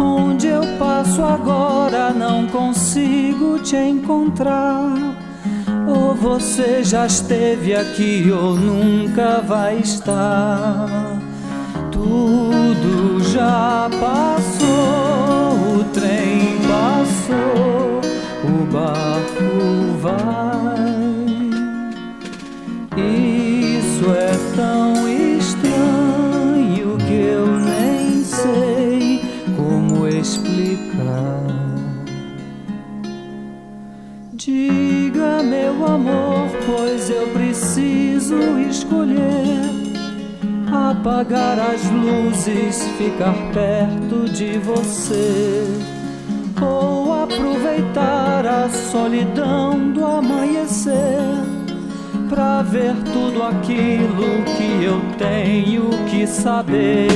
Onde eu passo agora não consigo te encontrar. Ou você já esteve aqui ou nunca vai estar. Tudo já passou, o trem passou, o barco vai. Isso é tão Diga, meu amor, pois eu preciso escolher apagar as luzes, ficar perto de você, ou aproveitar a solidão do amanhecer pra ver tudo aquilo que eu tenho que saber.